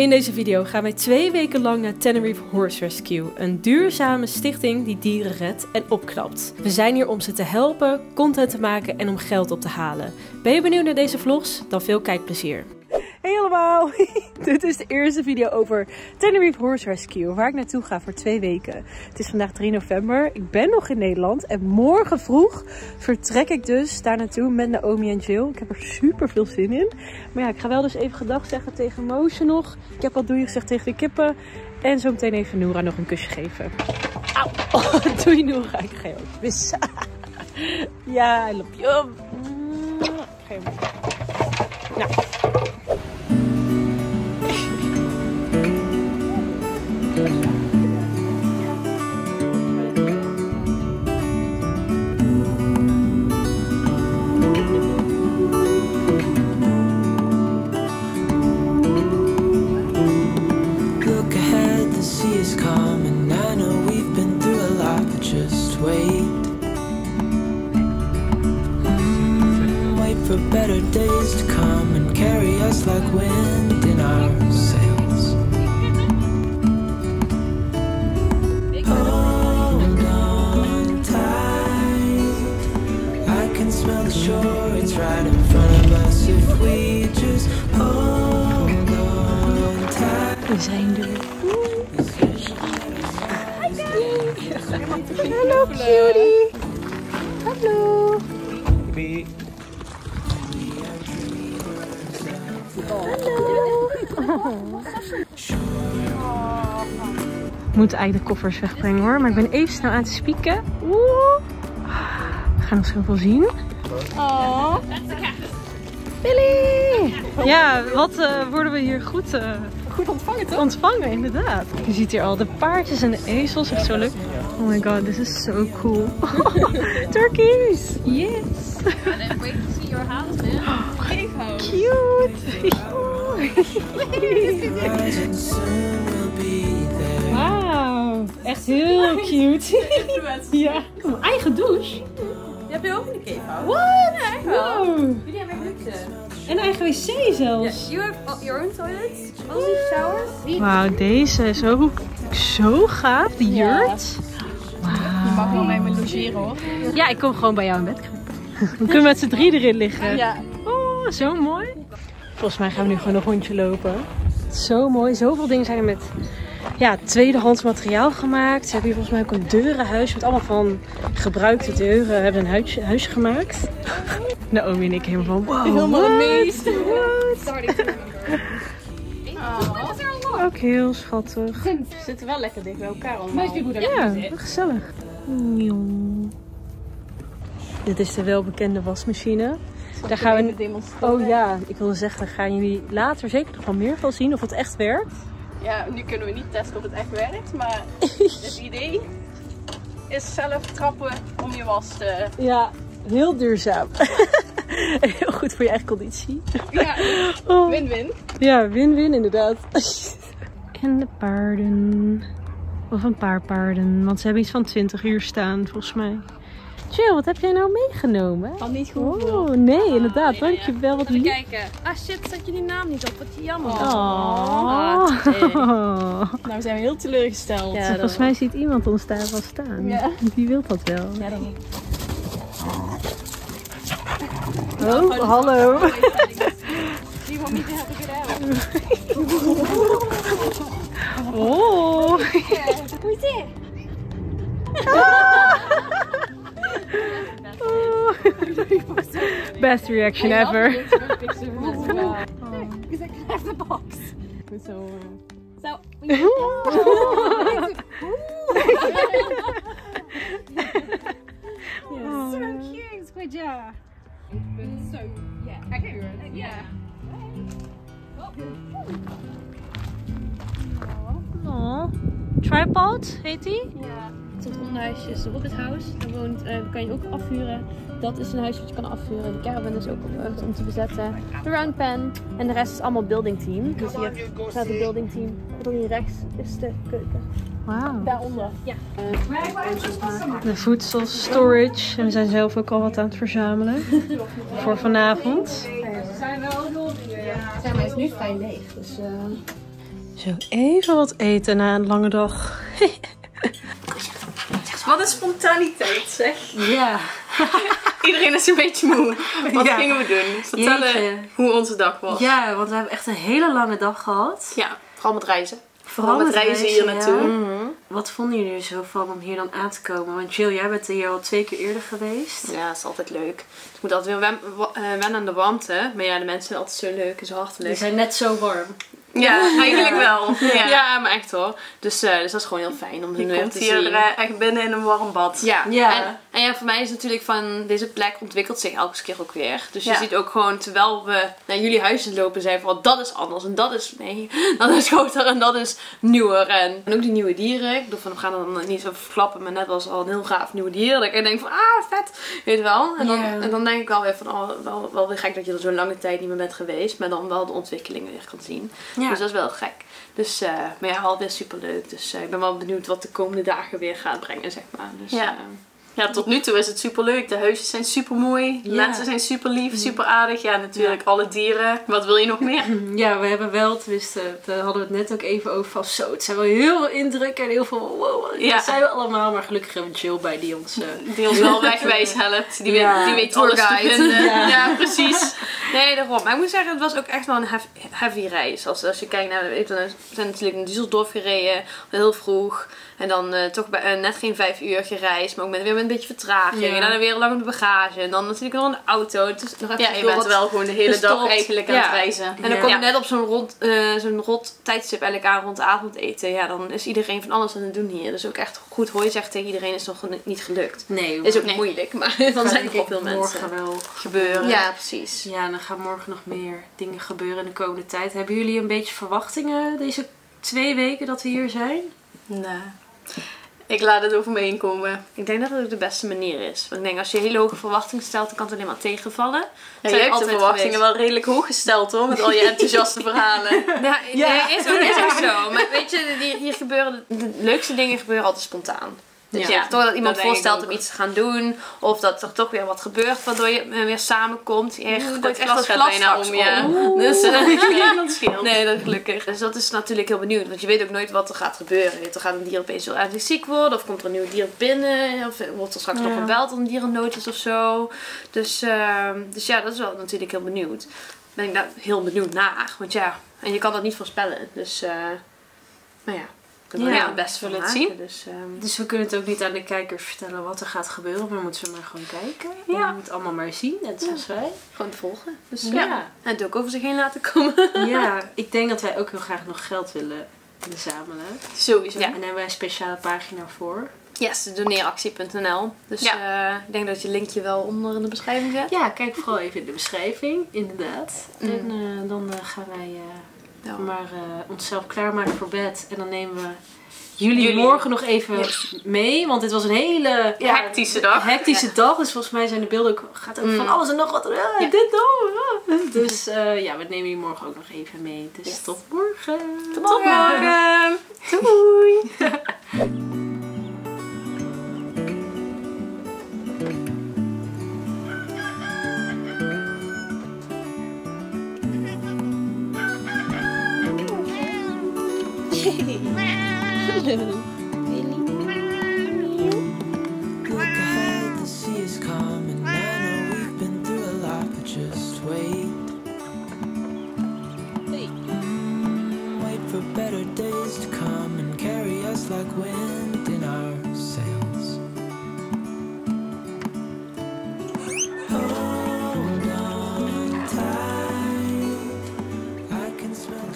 In deze video gaan wij twee weken lang naar Tenerife Horse Rescue, een duurzame stichting die dieren redt en opknapt. We zijn hier om ze te helpen, content te maken en om geld op te halen. Ben je benieuwd naar deze vlogs? Dan veel kijkplezier. Hey allemaal! Dit is de eerste video over Tenerife Horse Rescue, waar ik naartoe ga voor twee weken. Het is vandaag 3 november, ik ben nog in Nederland en morgen vroeg vertrek ik dus daar naartoe met Naomi en Jill. Ik heb er super veel zin in. Maar ja, ik ga wel dus even gedag zeggen tegen Moosje nog. Ik heb wat doei gezegd tegen de kippen. En zo meteen even Noora nog een kusje geven. Auw! Oh, doei Noora, ik ga je ook missen. Ja, I love you. Just wait. Wait for better days to come and carry us like wind in our sails. Hold on tight. I can smell the shore, it's right in front of us if we just hold on tight. We zijn er. Hallo cutie. Hallo. Ik moet eigenlijk de koffers wegbrengen hoor, maar ik ben even snel aan het spieken. Oeh. We gaan ons wel zien. Oh. Billy! Ja, wat eh, worden we hier goed, eh, Goed ontvangen toch? ontvangen, inderdaad. Je ziet hier al de paardjes en de ezels, echt zo leuk. Oh my god, this is so cool. Turkeys! Yes! Wait to see your house, man. Cute! Wauw, echt heel cute. ja. Een eigen douche. Je hebt je ook in de cavehouse. What? Ja, echt wel. Wow. Jullie hebben echt luxe. En een eigen wc zelfs. You have your own toilets, all showers. Wauw, deze is ook zo gaaf. Die jurt. Mag wel bij me logeren hoor. Ja, ik kom gewoon bij jou in bed kruipen. We kunnen met z'n drie erin liggen. Ja. Oh, zo mooi. Volgens mij gaan we nu gewoon een rondje lopen. Zo mooi. Zoveel dingen zijn er met ja, tweedehands materiaal gemaakt. Ze hebben hier volgens mij ook een deurenhuis met allemaal van gebruikte deuren. We hebben een huisje, huisje gemaakt. Naomi en ik helemaal van wow. Helemaal amazed. What? Ook heel schattig. We zitten wel lekker dicht bij elkaar allemaal. Ja, gezellig. Dit is de welbekende wasmachine. Daar gaan we... demonstreren. Oh ja, ik wilde zeggen, daar gaan jullie later zeker nog wel meer van zien of het echt werkt. Ja, nu kunnen we niet testen of het echt werkt, maar het idee is zelf trappen om je was te... Ja, heel duurzaam. heel goed voor je eigen conditie. Ja, Oh. win-win. Ja, win-win inderdaad. en de paarden. Of een paar paarden, want ze hebben iets van 20 uur staan volgens mij. Jill, wat heb jij nou meegenomen? Had niet goed. Oh, nee, inderdaad. Dankjewel, wat Even kijken. Ah shit, zet je die naam niet op. Wat jammer. Oh. Nou, we zijn heel teleurgesteld. Ja, Volgens mij ziet iemand ons daar wel staan. Ja. Die wil dat wel. Ja, dan... Oh, hallo. Die want me to have a good out. Oh. Who's it? Best reaction ever. Because I can have the box. So, uh, so Oh. so cute. Good job. So yeah, I can't remember. Yeah. Oh. Tripod heet die? Ja. Het is het hondenhuisje, is de Rocket House. Daar woont, eh, kan je ook afhuren. Dat is een huis wat je kan afhuren. De caravan is ook op, om te bezetten. De round pen. En de rest is allemaal building team. Dus hier staat het building team. En dan hier rechts is de keuken. Wauw. Daaronder. Ja. De voedsel storage. En we zijn zelf ook al wat aan het verzamelen. Voor vanavond. Zijn wel Zeg maar, het is nu vrij leeg. Dus, eh, Zo, even wat eten na een lange dag. Wat een spontaniteit zeg. Ja. Iedereen is een beetje moe. Wat Ja. gingen we doen? Vertellen Jeetje. hoe onze dag was. Ja, want we hebben echt een hele lange dag gehad. Ja, vooral met reizen. Vooral met reizen hier naartoe. Mhm. Wat vonden jullie er zo van om hier dan aan te komen? Want Jill, jij bent hier al twee keer eerder geweest. Ja, dat is altijd leuk. Dus ik moet altijd weer eh, wennen aan de warmte. Maar ja, de mensen zijn altijd zo leuk en zo hartelijk. Die zijn net zo warm. Ja, eigenlijk wel. Ja. maar echt hoor. Dus, eh, dus dat is gewoon heel fijn om Je hun weer komt te hier zien. eh, echt binnen in een warm bad. Ja, Ja. En, en ja, voor mij is natuurlijk van deze plek ontwikkelt zich elke keer ook weer. Dus je Ja. ziet ook gewoon terwijl we naar jullie huizen lopen, zijn van dat is anders en dat is nee, dat is groter en dat is nieuwer. En, en ook die nieuwe dieren. Ik bedoel van we gaan dan niet zo verklappen, maar net was al een heel gaaf nieuw dier. Dat ik denk van ah vet, weet je wel. En dan, en dan denk ik wel weer van oh wel, wel weer gek dat je er zo lange tijd niet meer bent geweest, maar dan wel de ontwikkelingen weer kan zien. Ja. Dus dat is wel gek. Dus, eh, maar ja, wel weer super leuk. Dus eh, ik ben wel benieuwd wat de komende dagen weer gaat brengen, zeg maar. Dus, Ja. eh, Ja, tot nu toe is het super leuk. De huisjes zijn super mooi. Ja. mensen zijn super lief, super aardig. Ja, natuurlijk alle dieren. Wat wil je nog meer? Ja, we hebben wel, tenminste, daar hadden we het net ook even over van zo. Het zijn wel heel veel indrukken en heel veel wow, Ja. dat zijn we allemaal. Maar gelukkig hebben we Jill bij die ons... eh, Die ons wel wegwijs helpt. Die, Ja, weet, die weet alles te tourguide. vinden. Ja. Ja, precies. Nee, daarom. Maar ik moet zeggen, het was ook echt wel een heavy reis. Als, als je kijkt naar, we zijn natuurlijk in Düsseldorf gereden, heel vroeg. En dan eh, toch bij, eh, net geen vijf uur gereisd, maar ook met, weer een beetje vertraging. Ja. En dan weer lang op de bagage. En dan natuurlijk nog de auto. Het is nog even Ja, je bent wel gewoon de hele dag gestopt. eigenlijk aan Ja. het reizen. En dan kom je net op zo'n rot, eh, zo'n rot tijdstip eigenlijk aan rond de avondeten. Ja, dan is iedereen van alles aan het doen hier. Dus ook echt goed hooi zegt tegen iedereen is nog niet gelukt. nee, Is ook Nee. moeilijk, maar dan zijn er ik veel mensen. morgen wel Gebeuren. Ja, precies. Ja, dan gaan morgen nog meer dingen gebeuren in de komende tijd. Hebben jullie een beetje verwachtingen deze twee weken dat we hier zijn? Nee. Ik laat het over me heen komen. Ik denk dat het ook de beste manier is. Want ik denk, als je hele hoge verwachtingen stelt, dan kan het alleen maar tegenvallen. Ja, jij hebt de verwachtingen geweest. wel redelijk hoog gesteld hoor, met al je enthousiaste verhalen. Ja, nee, is, ook, is ook zo. Maar weet je, hier gebeuren, de leukste dingen gebeuren altijd spontaan. Dus Ja, ja, toch dat iemand dat voorstelt om iets te gaan doen. Of dat er toch weer wat gebeurt waardoor je eh, weer samenkomt. Je gooit echt glas gaat bijna om, ja. om. Dus, eh, Ja, dat scheelt. Nee, dat gelukkig. Dus dat is natuurlijk heel benieuwd. Want je weet ook nooit wat er gaat gebeuren. Er gaat een dier opeens heel ernstig ziek worden. Of komt er een nieuw dier binnen. Of wordt er straks nog gebeld als een dier in nood is of zo. Dus, ehm, dus ja, dat is wel natuurlijk heel benieuwd. Ben ik daar heel benieuwd naar. Want ja, en je kan dat niet voorspellen. Dus, eh maar ja. Kan er Ja, best zullen het maken. Dus, ehm, Dus we kunnen het ook niet aan de kijkers vertellen wat er gaat gebeuren, maar moeten ze maar gewoon kijken. Ja. Je moet het allemaal maar zien, net zoals wij. gewoon volgen. Dus, Ja. ja. En het ook over zich heen laten komen. Ja, ik denk dat wij ook heel graag nog geld willen inzamelen. Sowieso. Ja. En daar hebben wij een speciale pagina voor. Yes, doneeractie.nl. Dus Ja. eh, ik denk dat je linkje wel onder in de beschrijving zet. Ja, kijk vooral even in de beschrijving, inderdaad. Mm. En eh, dan eh, gaan wij Ja. maar eh, onszelf klaarmaken voor bed. En dan nemen we jullie, Jullie. morgen nog even mee. Want dit was een hele ja, Hectische dag. hectische dag. Dus volgens mij zijn de beelden ook, gaat ook Mm. van alles en nog wat. Ah, Ja. Dit ah. Dus eh, ja, we nemen jullie morgen ook nog even mee. Dus Yes. tot morgen. Tot morgen. Doei. フフフフ。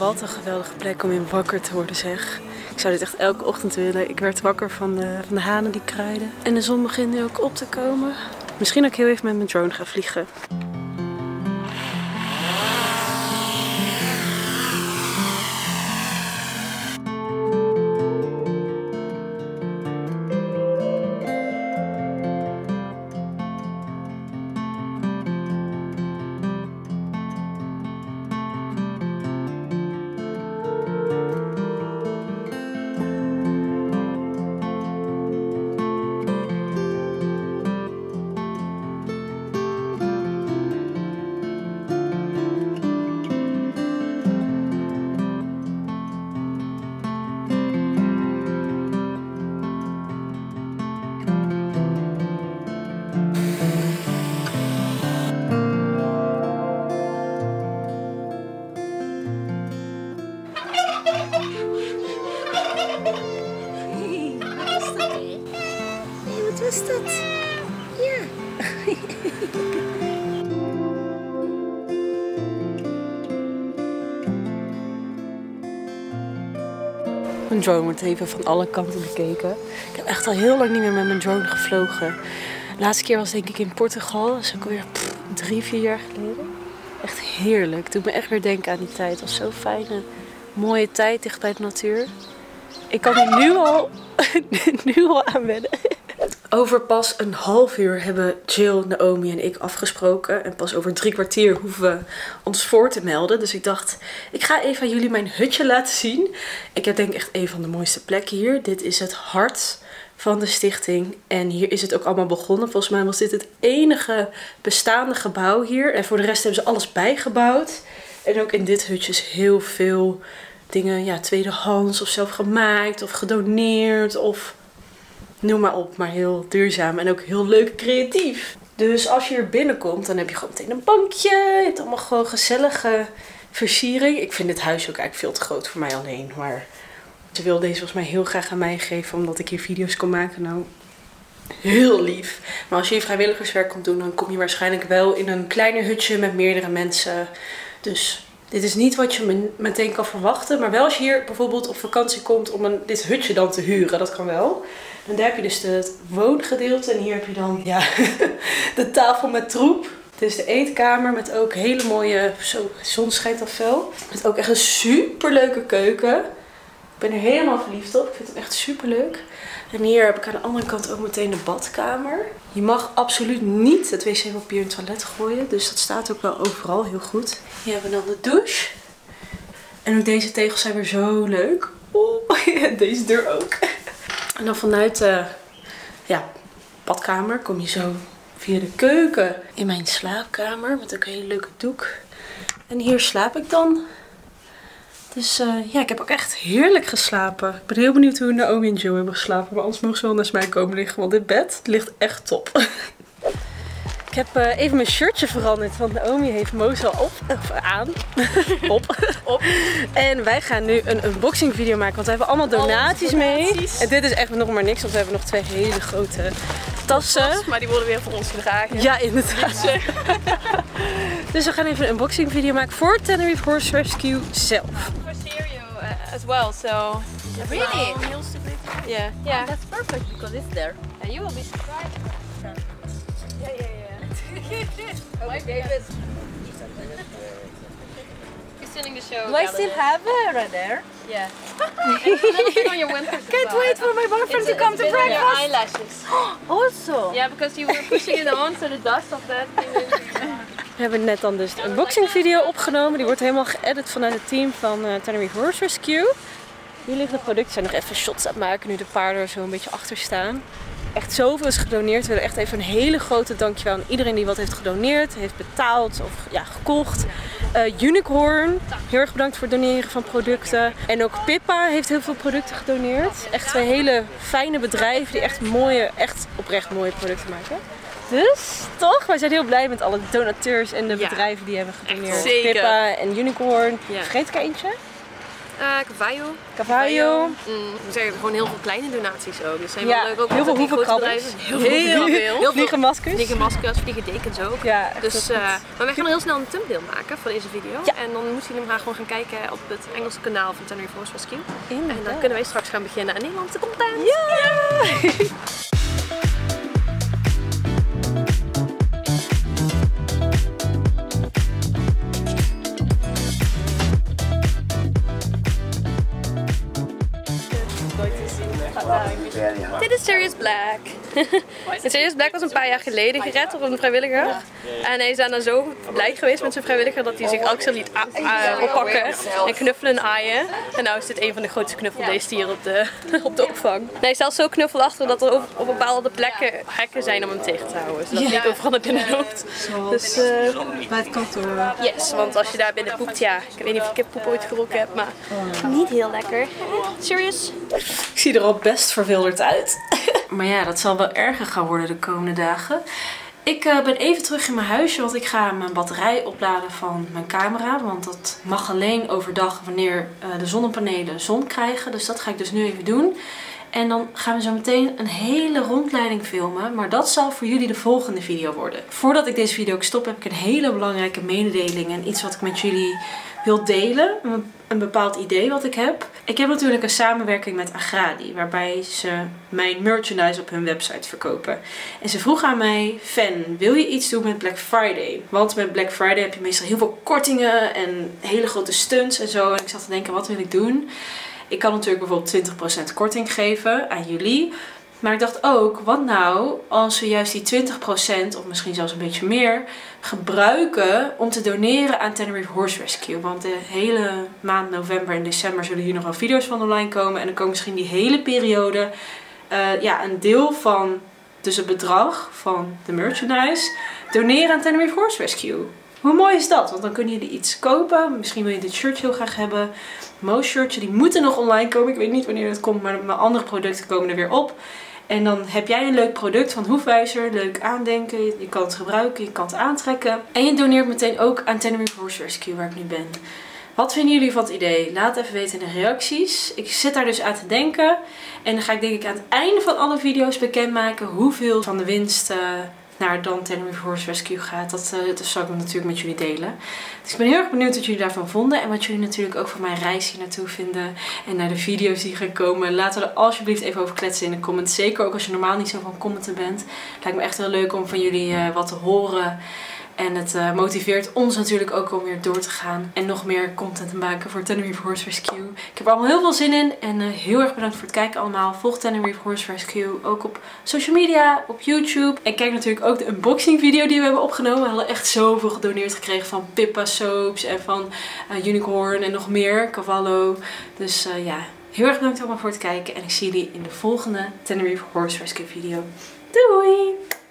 Wat een geweldige plek om in wakker te worden, zeg. Ik zou dit echt elke ochtend willen. Ik werd wakker van de, van de hanen die kraaiden. En de zon begint nu ook op te komen. Misschien ik heel even met mijn drone ga vliegen. Is dat? Ja. Mijn drone wordt even van alle kanten bekeken. Ik heb echt al heel lang niet meer met mijn drone gevlogen. De laatste keer was denk ik in Portugal. Dat is ook pff, drie, vier jaar geleden. Echt heerlijk. Doet me echt weer denken aan die tijd. Het was zo'n fijne, mooie tijd dicht bij de natuur. Ik kan er nu al, nu al aan. Over pas een half uur hebben Jill, Naomi en ik afgesproken. En pas over drie kwartier hoeven we ons voor te melden. Dus ik dacht, ik ga even aan jullie mijn hutje laten zien. Ik heb denk ik echt een van de mooiste plekken hier. Dit is het hart van de stichting. En hier is het ook allemaal begonnen. Volgens mij was dit het enige bestaande gebouw hier. En voor de rest hebben ze alles bijgebouwd. En ook in dit hutje is heel veel dingen ja, tweedehands of zelf gemaakt of gedoneerd of noem maar op, maar heel duurzaam en ook heel leuk creatief. Dus als je hier binnenkomt, dan heb je gewoon meteen een bankje. Je hebt allemaal gewoon gezellige versiering. Ik vind dit huis ook eigenlijk veel te groot voor mij alleen. Maar ze wil deze volgens mij heel graag aan mij geven, omdat ik hier video's kon maken. Nou, heel lief. Maar als je vrijwilligerswerk komt doen, dan kom je waarschijnlijk wel in een kleiner hutje met meerdere mensen. Dus dit is niet wat je me- meteen kan verwachten. Maar wel als je hier bijvoorbeeld op vakantie komt om een, dit hutje dan te huren. Dat kan wel. En daar heb je dus het woongedeelte. En hier heb je dan ja, de tafel met troep. Dit is de eetkamer met ook hele mooie, zo, zon schijnt al fel. Met ook echt een super leuke keuken. Ik ben er helemaal verliefd op. Ik vind het echt super leuk. En hier heb ik aan de andere kant ook meteen de badkamer. Je mag absoluut niet het wc-papier in het toilet gooien. Dus dat staat ook wel overal heel goed. Hier hebben we dan de douche. En ook deze tegels zijn weer zo leuk. En deze deur ook. En dan vanuit de ja, badkamer kom je zo via de keuken in mijn slaapkamer. Met ook een hele leuke doek. En hier slaap ik dan. Dus eh, ja, ik heb ook echt heerlijk geslapen. Ik ben heel benieuwd hoe Naomi en Joe hebben geslapen. Maar anders mogen ze wel naast mij komen liggen. Want dit bed ligt echt top. Ik heb eh, even mijn shirtje veranderd. Want Naomi heeft Moos al op, of aan. op. op. En wij gaan nu een unboxing video maken. Want we hebben allemaal donaties, mee. En dit is echt nog maar niks. Want we hebben nog twee hele grote tassen. Maar die worden weer voor ons gedragen. Ja, inderdaad. dus we gaan even een unboxing video maken voor Tenerife Horse Rescue zelf. Uh, as well, so... Really? Yeah. Yeah. That's perfect because it's there. And you will be surprised. Yeah, yeah, yeah. You're sending the show. Do I still have it right there? Yeah. Can't well. wait for my boyfriend It's to come to on your breakfast. eyelashes. Also. Yeah, because you were pushing it on, so the dust of that thing is... We hebben net dan dus de unboxing video opgenomen. Die wordt helemaal geëdit vanuit het team van Tenerife Horse Rescue. Hier liggen de producten. zijn nog even shots aan het maken nu de paarden er zo een beetje achter staan. Echt zoveel is gedoneerd. We willen echt even een hele grote dankjewel aan iedereen die wat heeft gedoneerd, heeft betaald of ja, gekocht. Eh, Unicorn, heel erg bedankt voor het doneren van producten. En ook Pippa heeft heel veel producten gedoneerd. Echt twee hele fijne bedrijven die echt mooie, echt oprecht mooie producten maken. Dus toch, wij zijn heel blij met alle donateurs en de Ja. bedrijven die hebben gedoneerd. Pippa en Unicorn. Ja. Vergeet ik er eentje? Uh, Cavallo. Cavallo. Mm, we zeggen gewoon heel veel kleine donaties ook. Dus zijn Ja, wel leuk ook heel veel hoevenkrabbers. Heel, heel, veel. Heel veel Vliegenmaskers. vliegenmaskers, vliegendekens ook. Ja, Dus, eh, goed. maar wij gaan heel snel een thumbnail maken voor deze video. Ja. En dan moeten jullie maar gewoon gaan kijken op het Engelse kanaal van Tenerife Horse Rescue. En dan kunnen wij straks gaan beginnen aan Nederlandse content. Dit Black. En Sirius Black was een paar jaar geleden gered door een vrijwilliger. En hij is daarna zo blij geweest met zijn vrijwilliger dat hij zich elke liet oppakken en knuffelen en aaien. En nou is dit een van de grootste knuffelbeesten hier op de, op de opvang. Hij is zelfs zo knuffelachtig dat er op, op bepaalde plekken hekken zijn om hem tegen te houden. Zodat hij niet overal naar binnen loopt. Dus eh, Bij het kantoor. yes, want als je daar binnen poept, ja, ik weet niet of ik kippoep ooit geroken heb, maar niet heel lekker. Serious? Ik zie er al best verwilderd uit. Maar ja, dat zal wel erger gaan worden de komende dagen. Ik eh, ben even terug in mijn huisje, want ik ga mijn batterij opladen van mijn camera. Want dat mag alleen overdag wanneer eh, de zonnepanelen zon krijgen. Dus dat ga ik dus nu even doen. En dan gaan we zo meteen een hele rondleiding filmen. Maar dat zal voor jullie de volgende video worden. Voordat ik deze video ook stop heb ik een hele belangrijke mededeling. En iets wat ik met jullie wil delen. Een- bepaald idee wat ik heb. Ik heb natuurlijk een samenwerking met Agradi. Waarbij ze mijn merchandise op hun website verkopen. En ze vroeg aan mij, Fan, wil je iets doen met Black Friday? Want met Black Friday heb je meestal heel veel kortingen en hele grote stunts en zo. En ik zat te denken, wat wil ik doen? Ik kan natuurlijk bijvoorbeeld 20% korting geven aan jullie. Maar ik dacht ook, wat nou als we juist die 20% of misschien zelfs een beetje meer gebruiken om te doneren aan Tenerife Horse Rescue. Want de hele maand november en december zullen hier nog wel video's van online komen. En dan komen misschien die hele periode eh, ja, een deel van dus het bedrag van de merchandise doneren aan Tenerife Horse Rescue. Hoe mooi is dat? Want dan kunnen jullie iets kopen. Misschien wil je dit shirt heel graag hebben. Mo's shirtje, die moeten nog online komen. Ik weet niet wanneer dat komt, maar mijn andere producten komen er weer op. En dan heb jij een leuk product van Hoefwijzer, leuk aandenken. Je kan het gebruiken, je kan het aantrekken. En je doneert meteen ook aan Tenerife Horse Rescue, waar ik nu ben. Wat vinden jullie van het idee? Laat even weten in de reacties. Ik zit daar dus aan te denken. En dan ga ik denk ik aan het einde van alle video's bekendmaken hoeveel van de winst naar dan Tenerife Rescue gaat. Dat, eh, dat zal ik natuurlijk met jullie delen. Dus ik ben heel erg benieuwd wat jullie daarvan vonden. En wat jullie natuurlijk ook van mijn reis hier naartoe vinden. En naar de video's die gaan komen. Laten er alsjeblieft even over kletsen in de comments. Zeker ook als je normaal niet zo van commenten bent. Lijkt me echt heel leuk om van jullie eh, wat te horen. En het eh, motiveert ons natuurlijk ook om weer door te gaan. En nog meer content te maken voor Tenerife Horse Rescue. Ik heb er allemaal heel veel zin in. En eh, heel erg bedankt voor het kijken allemaal. Volg Tenerife Horse Rescue ook op social media, op YouTube. En kijk natuurlijk ook de unboxing video die we hebben opgenomen. We hadden echt zoveel gedoneerd gekregen van Pippa Soaps en van eh, Unicorn en nog meer. Cavallo. Dus ja, heel erg bedankt allemaal voor het kijken. En ik zie jullie in de volgende Tenerife Horse Rescue video. Doei!